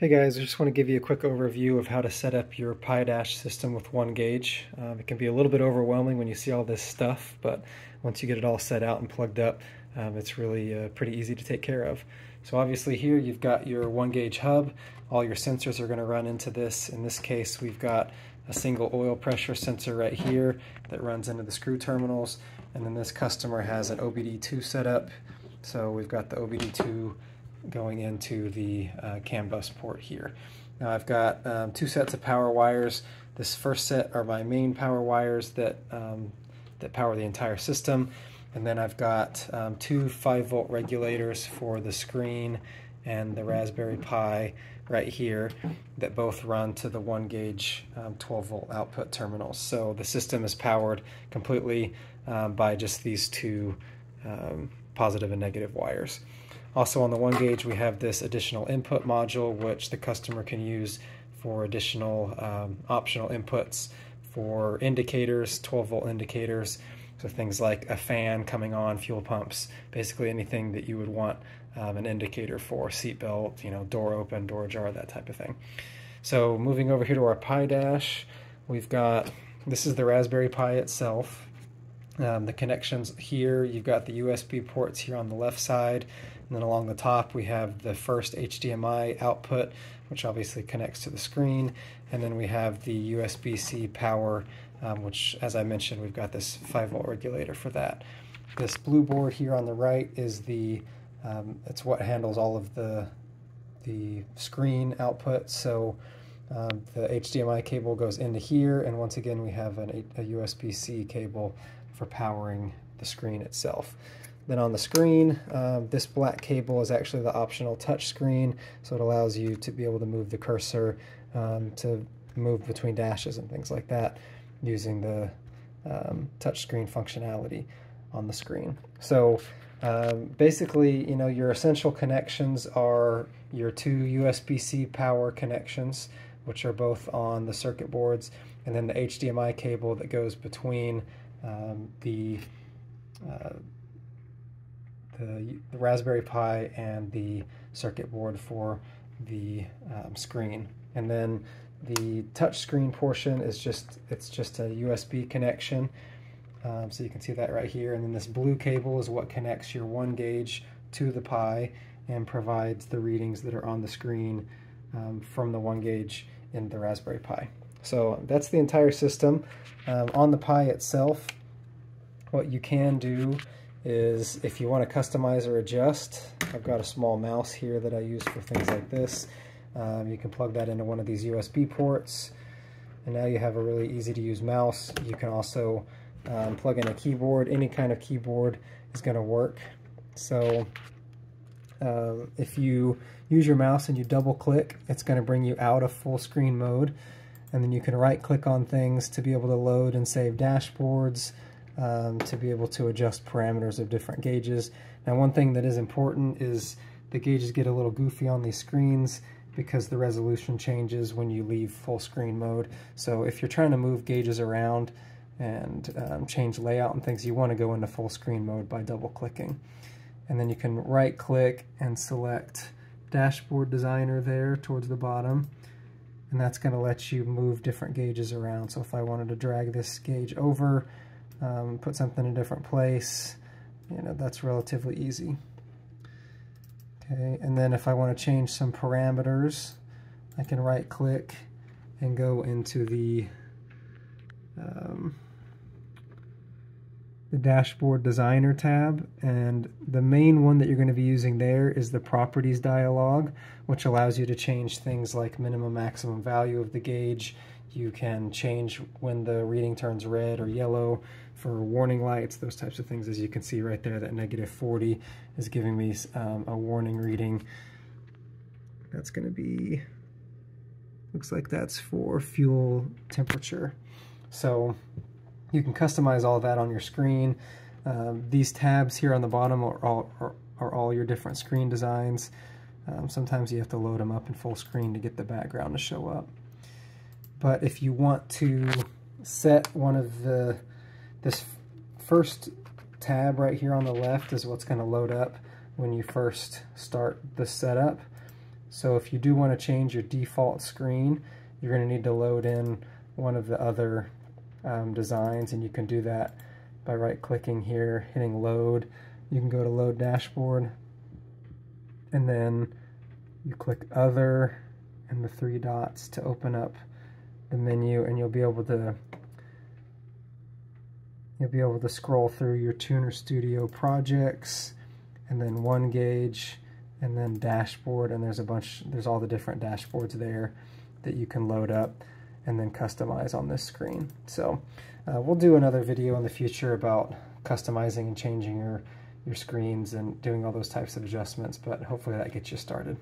Hey guys, I just want to give you a quick overview of how to set up your Pidash system with OneGauge. Um, it can be a little bit overwhelming when you see all this stuff, but once you get it all set out and plugged up, um, it's really uh, pretty easy to take care of. So obviously here you've got your OneGauge hub. All your sensors are going to run into this. In this case, we've got a single oil pressure sensor right here that runs into the screw terminals. And then this customer has an OBD2 setup. So we've got the OBD2 going into the uh, CAN bus port here. Now I've got um, two sets of power wires. This first set are my main power wires that, um, that power the entire system. And then I've got um, two 5 volt regulators for the screen and the Raspberry Pi right here that both run to the OneGauge um, 12 volt output terminals. So the system is powered completely um, by just these two um, positive and negative wires. Also on the OneGauge, we have this additional input module, which the customer can use for additional um, optional inputs for indicators, 12 volt indicators. So things like a fan coming on, fuel pumps, basically anything that you would want um, an indicator for, seatbelt, you know, door open, door ajar, that type of thing. So moving over here to our Pidash, we've got, this is the Raspberry Pi itself. Um, the connections here, you've got the USB ports here on the left side, and then along the top we have the first HDMI output, which obviously connects to the screen, and then we have the USB-C power, um, which as I mentioned, we've got this 5 volt regulator for that. This blue board here on the right is the, um, it's what handles all of the, the screen output, so um, the HDMI cable goes into here, and once again we have an, a USB-C cable for powering the screen itself. Then on the screen, um, this black cable is actually the optional touch screen, so it allows you to be able to move the cursor um, to move between dashes and things like that using the um, touchscreen functionality on the screen. So um, basically, you know, your essential connections are your two USB-C power connections, which are both on the circuit boards, and then the HDMI cable that goes between um, the, uh, the, the Raspberry Pi and the circuit board for the um, screen. And then the touch screen portion is just it's just a USB connection. Um, so you can see that right here. And then this blue cable is what connects your OneGauge to the Pi and provides the readings that are on the screen um, from the OneGauge in the Raspberry Pi. So that's the entire system. Um, on the Pi itself, what you can do is if you want to customize or adjust, I've got a small mouse here that I use for things like this. Um, you can plug that into one of these USB ports and now you have a really easy to use mouse. You can also um, plug in a keyboard. Any kind of keyboard is going to work. So um, if you use your mouse and you double click, it's going to bring you out of full screen mode and then you can right click on things to be able to load and save dashboards, um, to be able to adjust parameters of different gauges. Now one thing that is important is the gauges get a little goofy on these screens because the resolution changes when you leave full screen mode. So if you're trying to move gauges around and um, change layout and things, you want to go into full screen mode by double clicking. And then you can right click and select dashboard designer there towards the bottom and that's going to let you move different gauges around. So if I wanted to drag this gauge over, um, put something in a different place, you know, that's relatively easy. Okay, and then if I want to change some parameters, I can right click and go into the um, the dashboard designer tab and the main one that you're going to be using there is the properties dialog which allows you to change things like minimum maximum value of the gauge. You can change when the reading turns red or yellow for warning lights those types of things as you can see right there that negative 40 is giving me um, a warning reading. That's going to be looks like that's for fuel temperature. So you can customize all that on your screen. Um, these tabs here on the bottom are all, are, are all your different screen designs. Um, sometimes you have to load them up in full screen to get the background to show up. But if you want to set one of the, this first tab right here on the left is what's going to load up when you first start the setup. So if you do want to change your default screen, you're going to need to load in one of the other um, designs and you can do that by right clicking here, hitting load. You can go to load dashboard and then you click other and the three dots to open up the menu and you'll be able to you'll be able to scroll through your TunerStudio projects and then OneGauge and then dashboard and there's a bunch there's all the different dashboards there that you can load up and then customize on this screen. So uh, we'll do another video in the future about customizing and changing your your screens and doing all those types of adjustments but hopefully that gets you started